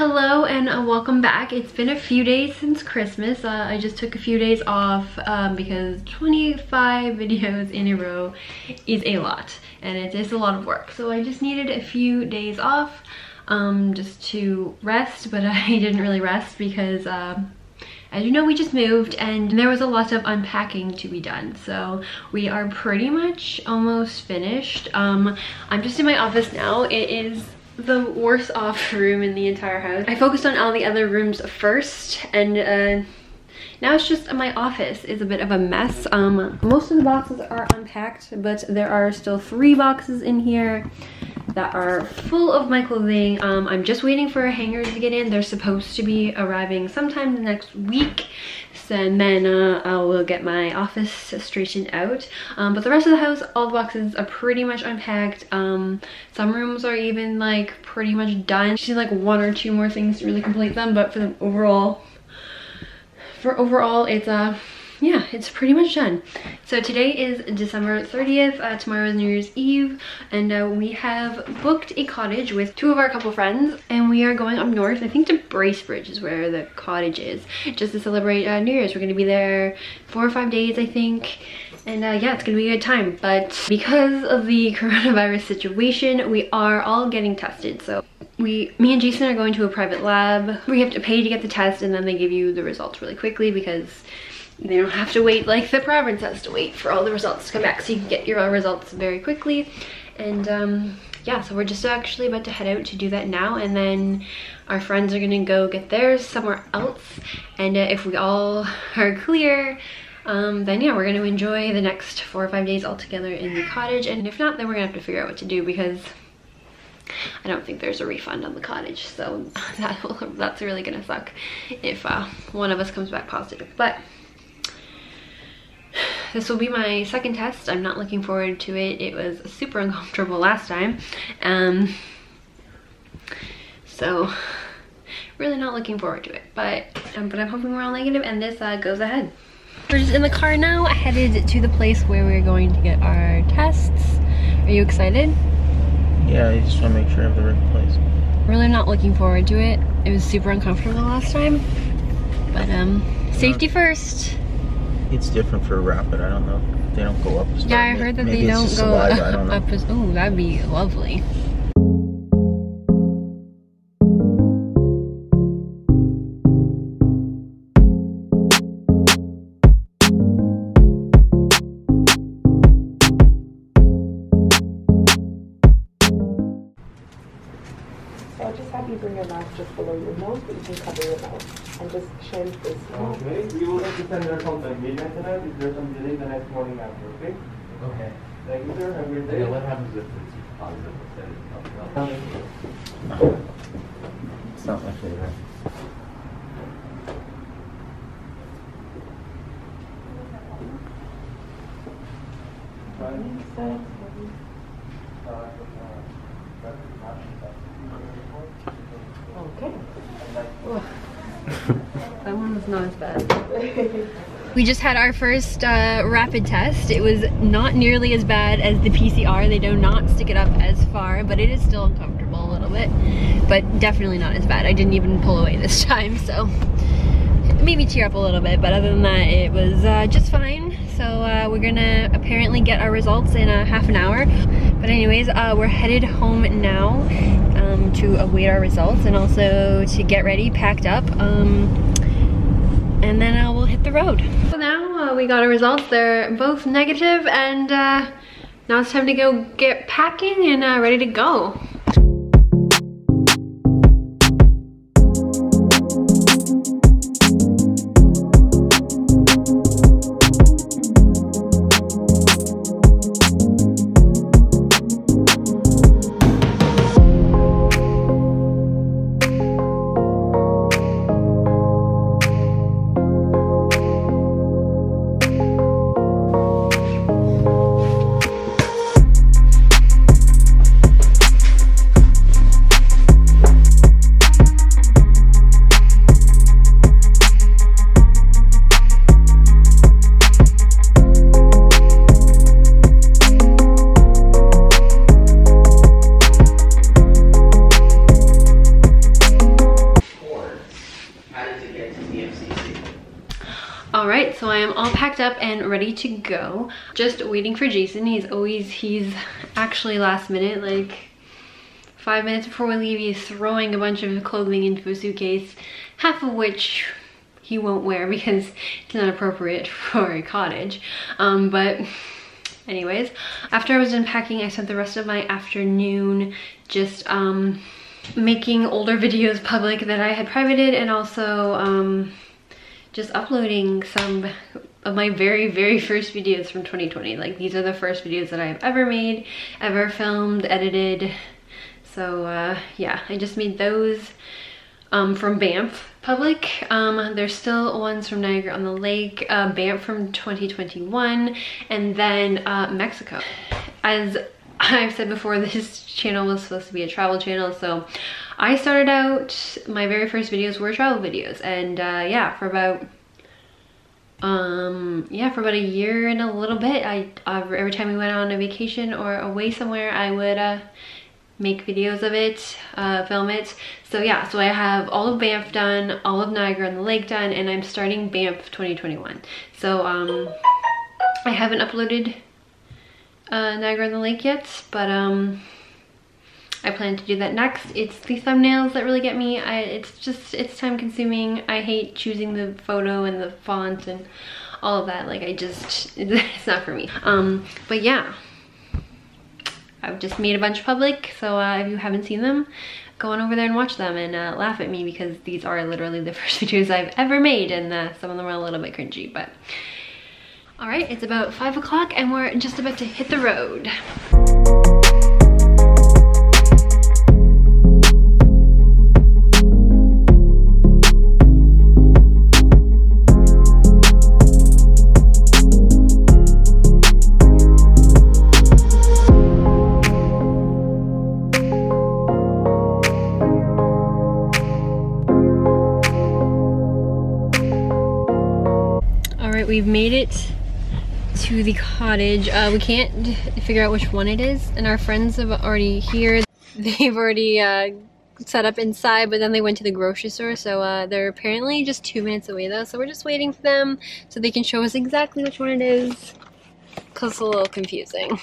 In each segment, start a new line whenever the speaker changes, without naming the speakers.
Hello and uh, welcome back. It's been a few days since Christmas. Uh, I just took a few days off um, because 25 videos in a row is a lot and it is a lot of work. So I just needed a few days off um, just to rest, but I didn't really rest because um, as you know, we just moved and there was a lot of unpacking to be done. So we are pretty much almost finished. Um, I'm just in my office now. It is the worst off room in the entire house. I focused on all the other rooms first and uh, now it's just my office is a bit of a mess. Um, most of the boxes are unpacked, but there are still three boxes in here that are full of my clothing. Um, I'm just waiting for hangers to get in. They're supposed to be arriving sometime next week. So, and then uh, I will get my office straightened out. Um, but the rest of the house, all the boxes are pretty much unpacked. Um, some rooms are even like pretty much done. Just like one or two more things to really complete them. But for the overall, for overall, it's a uh, it's pretty much done. So today is December 30th, uh, tomorrow is New Year's Eve, and uh, we have booked a cottage with two of our couple friends, and we are going up north, I think to Bracebridge is where the cottage is, just to celebrate uh, New Year's. We're gonna be there four or five days, I think, and uh, yeah, it's gonna be a good time. But because of the coronavirus situation, we are all getting tested, so we me and Jason are going to a private lab. We have to pay to get the test and then they give you the results really quickly because they don't have to wait like the province has to wait for all the results to come back so you can get your results very quickly. And um, yeah so we're just actually about to head out to do that now and then our friends are gonna go get theirs somewhere else. And uh, if we all are clear um, then yeah we're gonna enjoy the next four or five days all together in the cottage. And if not then we're gonna have to figure out what to do because I don't think there's a refund on the cottage so that will, that's really gonna suck if uh, one of us comes back positive. But this will be my second test. I'm not looking forward to it. It was super uncomfortable last time. Um, so really not looking forward to it. But, um, but I'm hoping we're all negative and this uh, goes ahead. We're just in the car now, headed to the place where we're going to get our tests. Are you excited?
Yeah, I just want to make sure I have the right place.
Really not looking forward to it. It was super uncomfortable last time. But um, safety first
it's different for a rapid. I don't know. They don't go up.
Yeah, I heard that Maybe they don't go saliva, up. As, oh, that'd be lovely.
Day.
Okay, what happens if it's?
It's not my favorite.
Okay. that one was not as bad. we just had our first uh, rapid test. It was not nearly as bad as the PCR. They do not stick it up as far, but it is still uncomfortable a little bit. But definitely not as bad. I didn't even pull away this time, so it made me tear up a little bit. But other than that, it was uh, just fine. So uh, we're gonna apparently get our results in a half an hour. But anyways, uh, we're headed home now um, to await our results and also to get ready, packed up. Um, and then uh, we'll hit the road. So now uh, we got our results. They're both negative and uh, now it's time to go get packing and uh, ready to go. Up and ready to go. Just waiting for Jason. He's always, he's actually last minute, like five minutes before we leave, he's throwing a bunch of clothing into a suitcase, half of which he won't wear because it's not appropriate for a cottage. Um, but anyways, after I was done packing, I spent the rest of my afternoon just um, making older videos public that I had privated and also um, just uploading some of my very, very first videos from 2020. Like these are the first videos that I've ever made, ever filmed, edited. So uh, yeah, I just made those um, from Banff public. Um, there's still ones from Niagara on the Lake, uh, Banff from 2021, and then uh, Mexico. As I've said before, this channel was supposed to be a travel channel, so I started out, my very first videos were travel videos, and uh, yeah, for about um yeah for about a year and a little bit i uh, every time we went on a vacation or away somewhere i would uh make videos of it, uh, film it. So yeah, so I have all of Banff done, all of Niagara on the Lake done, and I'm starting Banff 2021. So um, I haven't uploaded uh, Niagara on the Lake yet, but um, I plan to do that next. It's the thumbnails that really get me. I, it's just, it's time consuming. I hate choosing the photo and the font and all of that. Like I just, it's not for me. Um, but yeah, I've just made a bunch public, so uh, if you haven't seen them, go on over there and watch them and uh, laugh at me because these are literally the first videos I've ever made and uh, some of them are a little bit cringy, but... Alright, it's about 5 o'clock and we're just about to hit the road. Made it to the cottage. Uh, we can't figure out which one it is, and our friends have already here. They've already uh, set up inside, but then they went to the grocery store, so uh, they're apparently just two minutes away though, so we're just waiting for them so they can show us exactly which one it is, because it's a little confusing.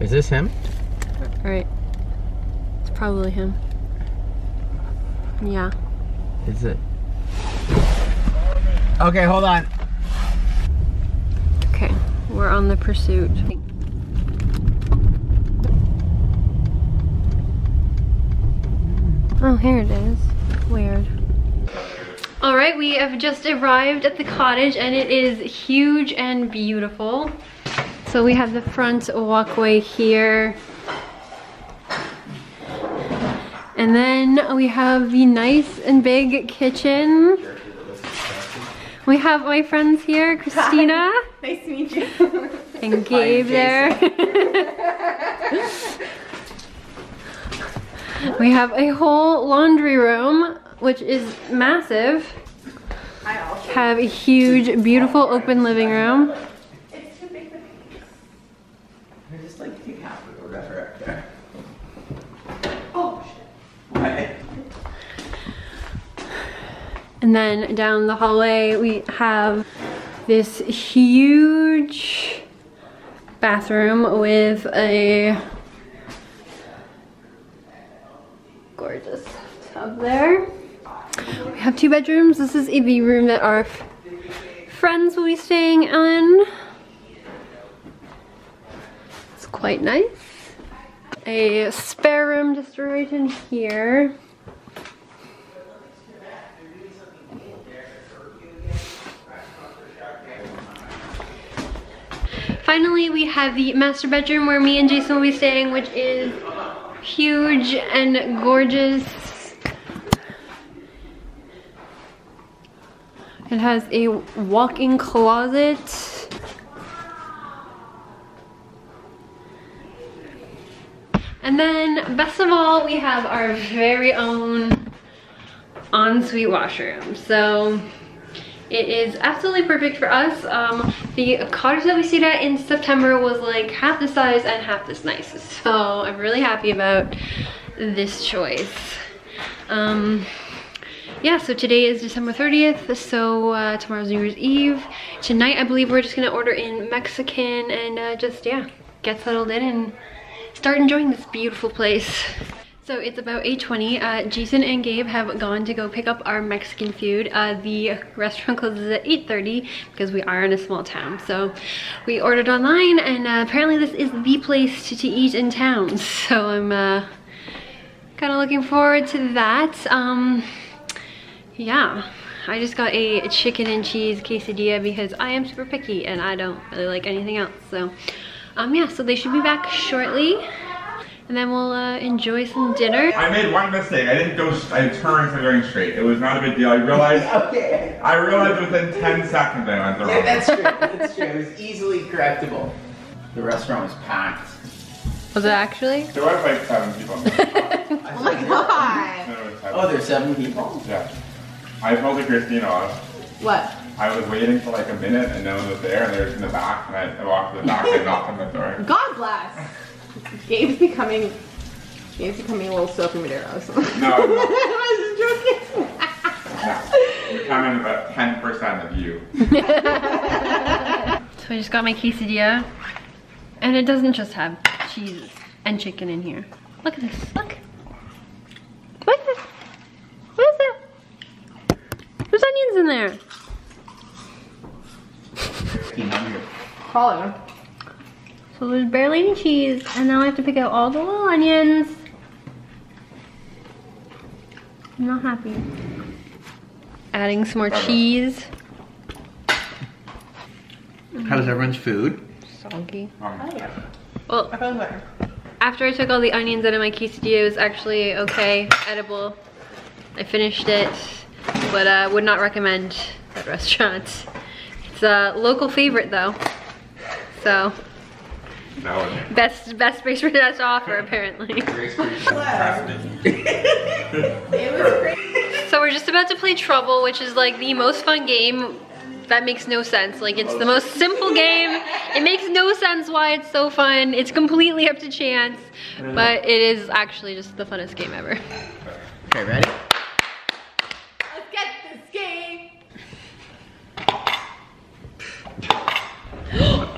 Is this him?
Alright. It's probably him. Yeah.
Is it? Okay, hold on.
We're on the pursuit. Oh, here it is. Weird. All right, we have just arrived at the cottage and it is huge and beautiful. So we have the front walkway here. And then we have the nice and big kitchen. We have my friends here, Christina.
Nice to meet you.
And Gabe there. we have a whole laundry room, which is massive.
I also.
Have a huge, beautiful open living room.
It's too big for me.
I just like take half of it or whatever.
Oh, shit.
What?
And then down the hallway, we have this huge bathroom with a gorgeous tub there. We have two bedrooms. This is the room that our friends will be staying in. It's quite nice. A spare room just right in here. Finally, we have the master bedroom where me and Jason will be staying, which is huge and gorgeous. It has a walk-in closet. And then, best of all, we have our very own ensuite washroom. So, it is absolutely perfect for us. Um, the cottage that we stayed at in September was like half the size and half this nice. So I'm really happy about this choice. Um, yeah, so today is December 30th, so uh, tomorrow's New Year's Eve. Tonight, I believe we're just gonna order in Mexican and uh, just, yeah, get settled in and start enjoying this beautiful place. So it's about 8.20. Uh, Jason and Gabe have gone to go pick up our Mexican food. Uh, the restaurant closes at 8.30 because we are in a small town. So we ordered online and uh, apparently this is the place to, to eat in town. So I'm uh, kind of looking forward to that. Um, yeah. I just got a chicken and cheese quesadilla because I am super picky and I don't really like anything else. So um, yeah, so they should be back shortly and then we'll uh, enjoy some dinner.
I made one mistake. I didn't go. I turned instead of going straight. It was not a big deal. I realized.
Okay.
I realized within 10 seconds I went the
Yeah, that's true. That's true. It was easily correctable. The restaurant was packed.
Was it actually?
There were like seven people.
Oh my god.
No, it was seven.
Oh, there's seven people.
Yeah. I told the Christina off.
What?
I was waiting for like a minute and no one was there and they were in the back and I, I walked to the back and knocked on the door.
God bless. Gabe's becoming. Gabe's becoming a little Sophie Madero. So.
No, no.
I was joking.
You're counting about 10% of you.
So I just got my quesadilla. And it doesn't just have cheese and chicken in here. Look at this, look. What is this? What is that? There's onions in there.
Follow.
So there's barely any cheese, and now I have to pick out all the little onions. I'm not happy. Adding some more cheese.
How was everyone's food?
Soggy.
Um,
Well,
I feel better.
after I took all the onions out of my quesadilla, it was actually okay, edible. I finished it, but uh, would not recommend that restaurant. It's a local favorite though, so
that was
best best place for that to offer apparently. It was crazy. So we're just about to play Trouble, which is like the most fun game. That makes no sense. Like it's the most simple game. It makes no sense why it's so fun. It's completely up to chance, mm-hmm. but it is actually just the funnest game ever.
Okay, ready?
Let's get this game.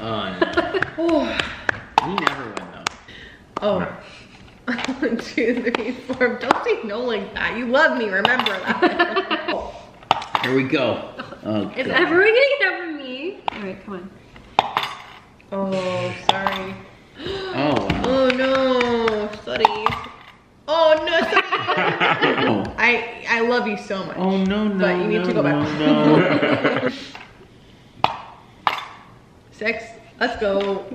Oh, no. You never win though.
Oh. One, two, three, four. Don't say no like that. You love me. Remember that.
Here we go. Oh,
Is
God.
everyone getting it over me? All right, come on.
oh, sorry.
Oh, wow.
Oh no, sorry. Oh no, sorry. I I love you so much.
Oh, no, no,
But you need
no,
to go back.
no, no.
Six. Let's go.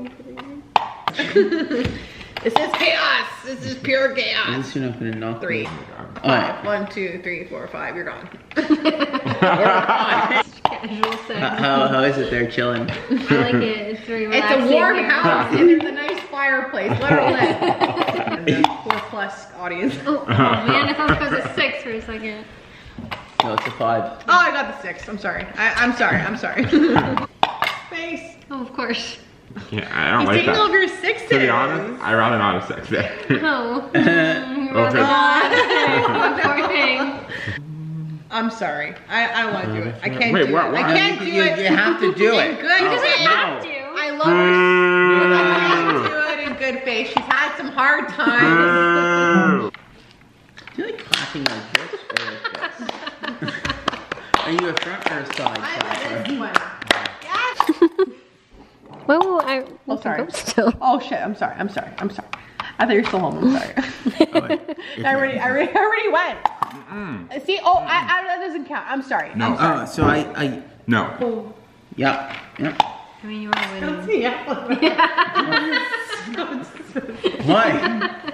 This is chaos. This is pure
At
chaos.
least you're not gonna knock
Three.
me.
Five.
Oh.
One, two, three, four, five. You're gone.
Casual
How,
sex.
how, how is it there chilling?
I like it. It's very
It's a warm house and there's a nice fireplace. Let her live. four plus audience.
Oh, oh man, I thought it was a six for a second.
No, it's a five.
Oh, I got the six. I'm sorry. I, I'm sorry. I'm sorry. Face.
Oh, of course.
Yeah, I don't
He's
like
taking
that.
all of your sixes.
To be honest, I'd rather not have sex there.
Oh.
Okay.
Oh.
I'm sorry. I, I don't want to do it. I uh, can't
Wait,
do
what-
it.
what?
I can't
You-
do
you-
it.
you have to do it.
good
You
faith.
have to.
I love her. I can't do it in good faith. She's had some hard times.
Do you like clapping like this or like this? Are you a front or a side
I'm
clapper?
This one. Yes.
Wait, wait, I,
Oh, sorry.
Go still.
Oh shit. I'm sorry. I'm sorry. I'm sorry. I thought you were still home. I'm sorry.
Oh, wait.
I already, I already, I already went. See, oh, I, I, that doesn't count. I'm sorry.
No.
I'm sorry.
Oh, so I, I,
No.
yep, yep.
I mean, you are winning.
Why?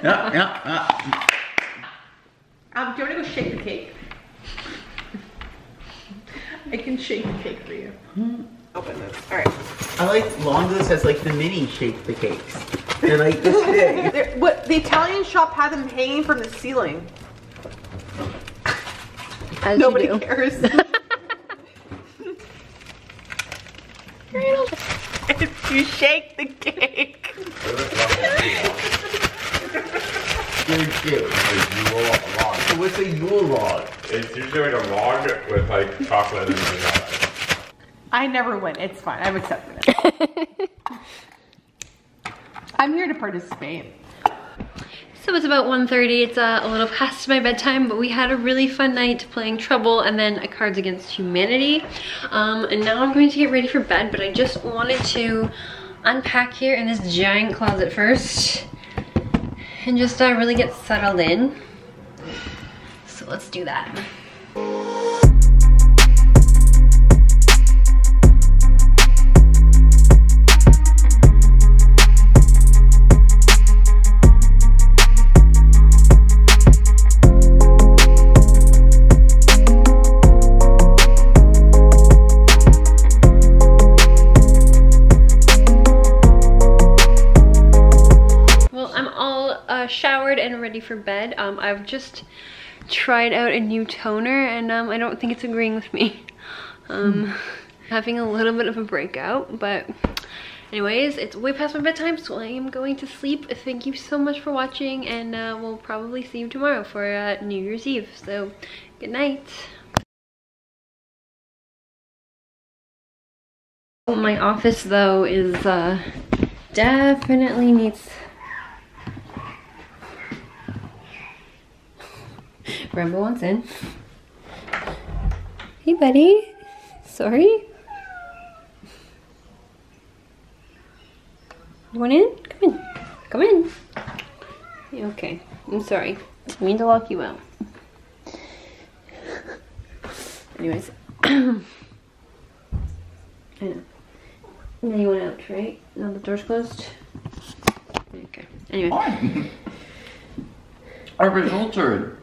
Yep, yep, yep.
Um, do you want to go shake the cake? I can shake the cake for you. Open this. All right.
I like Lonzo's has like the mini shake the cakes. They're like this big.
What the Italian shop had them hanging from the ceiling.
As
Nobody
you do.
cares. you shake the cake.
You're cute. what's a Yule log?
It's usually like a log with like chocolate and vanilla.
I never win. It's fine. I'm accepting it. I'm here to participate.
So it's about 1.30, it's uh, a little past my bedtime, but we had a really fun night playing Trouble and then a Cards Against Humanity. Um, and now I'm going to get ready for bed, but I just wanted to unpack here in this giant closet first and just uh, really get settled in. So let's do that. For bed. Um, I've just tried out a new toner and um, I don't think it's agreeing with me. Um, having a little bit of a breakout, but anyways, it's way past my bedtime, so I am going to sleep. Thank you so much for watching and uh, we'll probably see you tomorrow for uh, New Year's Eve. So, good night. My office though is uh, definitely needs Rambo wants in. Hey, buddy. Sorry? You want in? Come in. Come in. Okay. I'm sorry. I mean to lock you out. Anyways. I know. Now you want out, right? Now the door's closed? Okay. Anyway.
Our results are